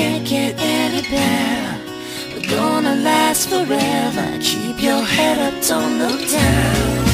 can't get any better We're gonna last forever. Keep your head up, don't look down.